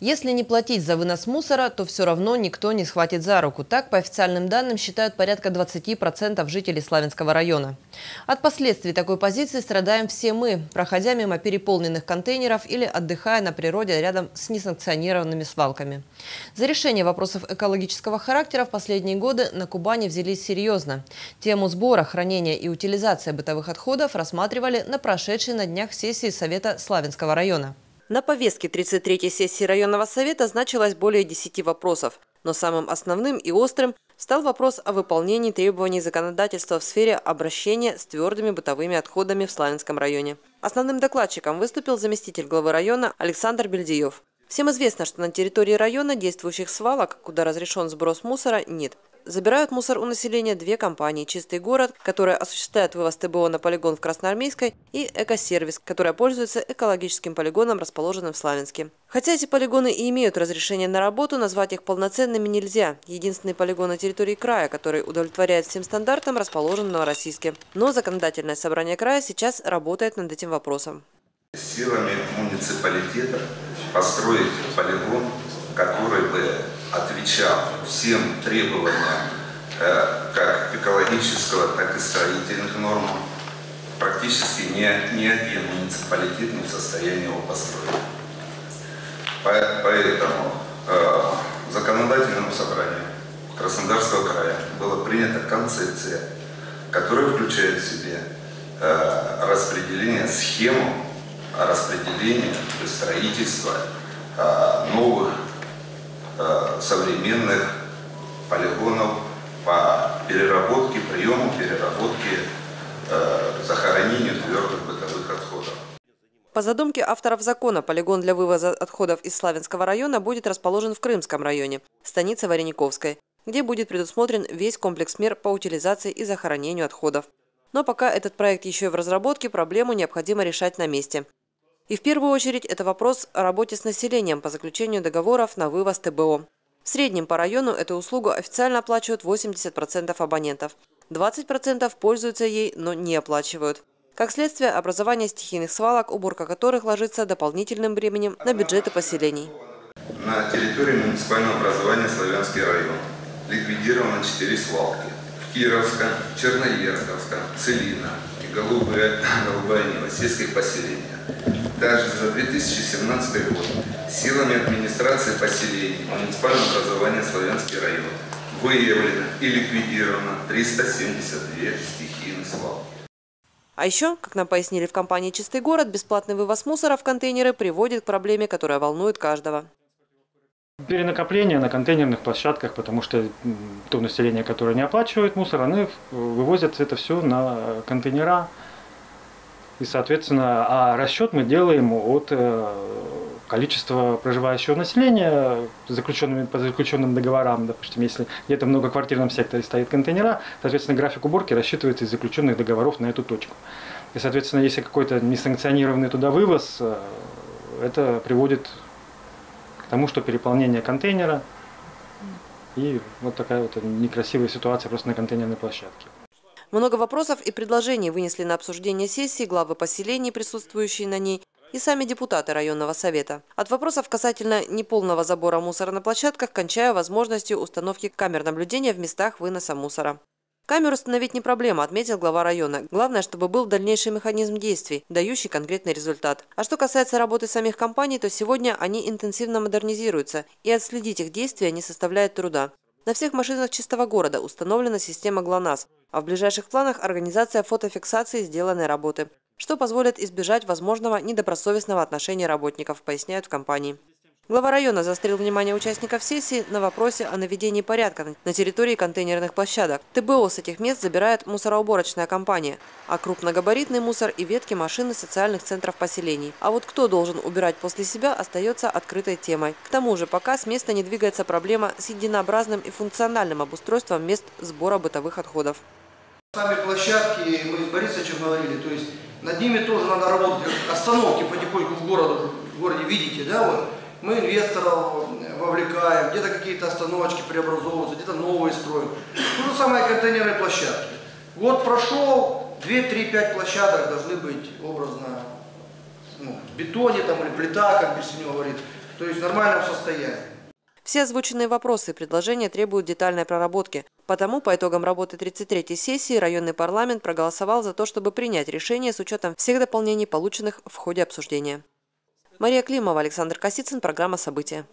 Если не платить за вынос мусора, то все равно никто не схватит за руку. Так, по официальным данным, считают порядка 20% жителей Славянского района. От последствий такой позиции страдаем все мы, проходя мимо переполненных контейнеров или отдыхая на природе рядом с несанкционированными свалками. За решение вопросов экологического характера в последние годы на Кубани взялись серьезно. Тему сбора, хранения и утилизации бытовых отходов рассматривали на прошедшей на днях сессии Совета Славянского района. На повестке 33-й сессии районного совета значилось более 10 вопросов. Но самым основным и острым стал вопрос о выполнении требований законодательства в сфере обращения с твердыми бытовыми отходами в Славянском районе. Основным докладчиком выступил заместитель главы района Александр Бельдиев. Всем известно, что на территории района действующих свалок, куда разрешен сброс мусора, нет. Забирают мусор у населения две компании «Чистый город», которая осуществляет вывоз ТБО на полигон в Красноармейской, и «Экосервис», которая пользуется экологическим полигоном, расположенным в Славянске. Хотя эти полигоны и имеют разрешение на работу, назвать их полноценными нельзя. Единственный полигон на территории края, который удовлетворяет всем стандартам, расположен в Новороссийске. Но законодательное собрание края сейчас работает над этим вопросом. Силами муниципалитета построить полигон, который бы отвечал всем требованиям э, как экологического, так и строительных норм, практически ни, ни один муниципалитет не в состоянии его построить. Поэтому э, в законодательном собрании Краснодарского края была принята концепция, которая включает в себе э, распределение, схему распределения, строительства новых Э, современных полигонов по переработке, приему, переработке, э, захоронению твердых бытовых отходов. По задумке авторов закона, полигон для вывоза отходов из Славянского района будет расположен в Крымском районе, станице Варениковской, где будет предусмотрен весь комплекс мер по утилизации и захоронению отходов. Но пока этот проект еще в разработке, проблему необходимо решать на месте. И в первую очередь это вопрос о работе с населением по заключению договоров на вывоз ТБО. В среднем по району эту услугу официально оплачивают 80% абонентов. 20% пользуются ей, но не оплачивают. Как следствие, образование стихийных свалок, уборка которых ложится дополнительным бременем на бюджеты поселений. На территории муниципального образования Славянский район ликвидировано 4 свалки. В Кировском, Черноерковском, Целина и Голубая, Голубая Нива, сельских поселениях. Также за 2017 год силами администрации поселений муниципального образования Славянский район выявлено и ликвидировано 372 стихийных свалки. А еще, как нам пояснили в компании «Чистый город», бесплатный вывоз мусора в контейнеры приводит к проблеме, которая волнует каждого. Перенакопление на контейнерных площадках, потому что то население, которое не оплачивает мусор, они вывозят это все на контейнера, и, соответственно, а расчет мы делаем от э, количества проживающего населения заключенными, по заключенным договорам. Допустим, если где-то в многоквартирном секторе стоит контейнера, соответственно, график уборки рассчитывается из заключенных договоров на эту точку. И, соответственно, если какой-то несанкционированный туда вывоз, э, это приводит тому, что переполнение контейнера и вот такая вот некрасивая ситуация просто на контейнерной площадке. Много вопросов и предложений вынесли на обсуждение сессии главы поселений, присутствующие на ней, и сами депутаты районного совета. От вопросов касательно неполного забора мусора на площадках, кончая возможностью установки камер наблюдения в местах выноса мусора. Камеру установить не проблема, отметил глава района. Главное, чтобы был дальнейший механизм действий, дающий конкретный результат. А что касается работы самих компаний, то сегодня они интенсивно модернизируются, и отследить их действия не составляет труда. На всех машинах чистого города установлена система ГЛОНАСС, а в ближайших планах организация фотофиксации сделанной работы, что позволит избежать возможного недобросовестного отношения работников, поясняют в компании. Глава района заострил внимание участников сессии на вопросе о наведении порядка на территории контейнерных площадок. ТБО с этих мест забирает мусороуборочная компания, а крупногабаритный мусор и ветки машины социальных центров поселений. А вот кто должен убирать после себя, остается открытой темой. К тому же пока с места не двигается проблема с единообразным и функциональным обустройством мест сбора бытовых отходов. Сами площадки, мы с Борисовичем говорили, то есть над ними тоже надо работать. Остановки потихоньку в, городе, в городе видите, да, вот мы инвесторов вовлекаем, где-то какие-то остановочки преобразовываются, где-то новые строим. То же самое контейнерные площадки. Год прошел, 2-3-5 площадок должны быть образно ну, в бетоне там, или плита, как Берсенев говорит. то есть в нормальном состоянии. Все озвученные вопросы и предложения требуют детальной проработки. Потому по итогам работы 33-й сессии районный парламент проголосовал за то, чтобы принять решение с учетом всех дополнений, полученных в ходе обсуждения. Мария Климова, Александр Косицын, программа «События».